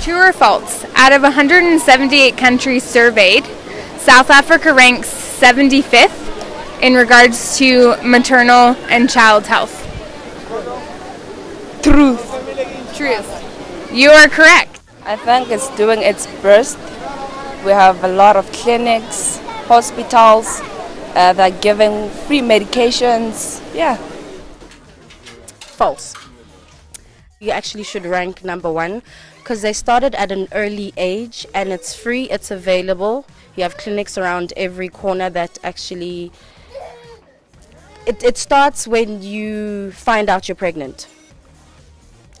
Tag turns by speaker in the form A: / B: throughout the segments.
A: True or false? Out of 178 countries surveyed, South Africa ranks 75th in regards to maternal and child health.
B: Truth.
A: Truth. You are correct.
B: I think it's doing its best. We have a lot of clinics, hospitals uh, that are giving free medications. Yeah.
C: False. You actually should rank number one because they started at an early age and it's free, it's available. You have clinics around every corner that actually. It, it starts when you find out you're pregnant.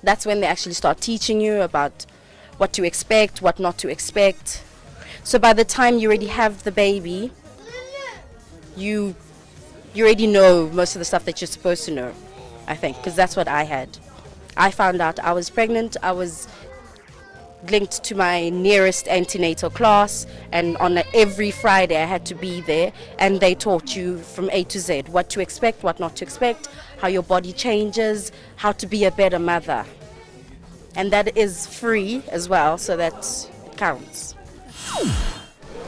C: That's when they actually start teaching you about what to expect, what not to expect. So by the time you already have the baby, you you already know most of the stuff that you're supposed to know. I think because that's what I had. I found out I was pregnant. I was linked to my nearest antenatal class, and on a, every Friday I had to be there, and they taught you from A to Z what to expect, what not to expect, how your body changes, how to be a better mother, and that is free as well, so that counts.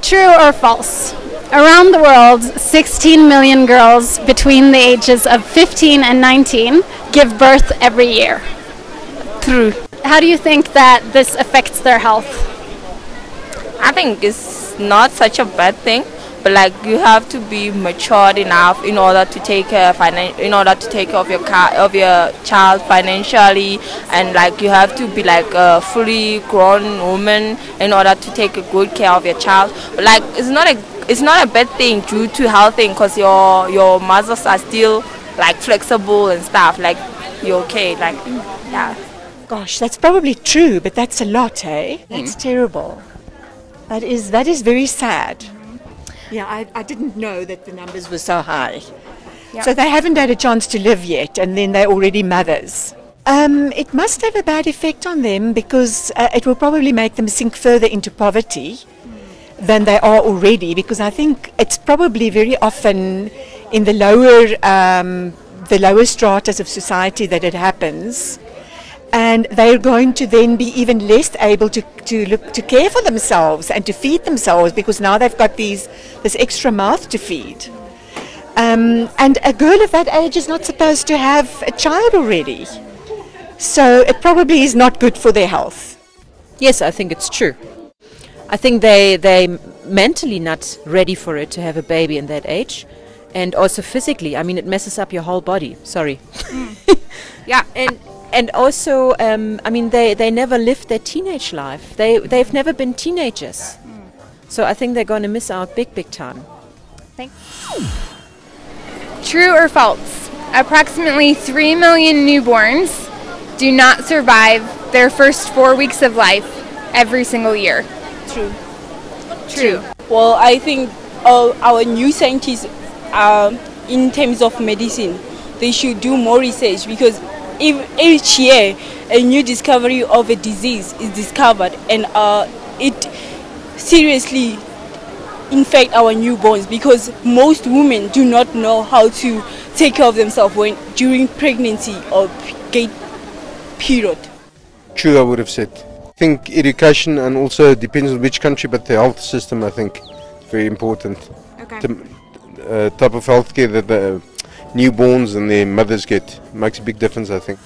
D: True or false? Around the world, 16 million girls between the ages of 15 and 19 give birth every year.
B: True.
D: How do you think that this affects their health?
B: I think it's not such a bad thing, but like you have to be matured enough in order to take care finan- in order to take care of your car of your child financially, and like you have to be like a fully grown woman in order to take a good care of your child. But like it's not a it's not a bad thing due to health thing because your your muscles are still like flexible and stuff. Like you're okay. Like yeah.
E: Gosh, that's probably true, but that's a lot, eh? That's terrible. That is that is very sad. Yeah, I, I didn't know that the numbers were so high. So they haven't had a chance to live yet, and then they're already mothers. Um, it must have a bad effect on them because uh, it will probably make them sink further into poverty than they are already. Because I think it's probably very often in the lower um, the lower stratas of society that it happens and they're going to then be even less able to, to look to care for themselves and to feed themselves because now they've got these this extra mouth to feed. Um, and a girl of that age is not supposed to have a child already. So it probably is not good for their health.
F: Yes, I think it's true. I think they they mentally not ready for it to have a baby in that age, and also physically. I mean, it messes up your whole body. Sorry. yeah, and and also, um, I mean, they they never lived their teenage life. They they've never been teenagers. So I think they're going to miss out big big time. Thank.
A: True or false? Approximately 3 million newborns do not survive their first four weeks of life every single year.
B: True.
A: True.
G: Well, I think uh, our new scientists, um, in terms of medicine, they should do more research because if each year a new discovery of a disease is discovered and uh, it seriously infect our newborns because most women do not know how to take care of themselves when during pregnancy or period.
H: True, I would have said. I think education and also depends on which country, but the health system, I think, is very important.
A: Okay.
H: The uh, type of healthcare that the newborns and their mothers get makes a big difference, I think.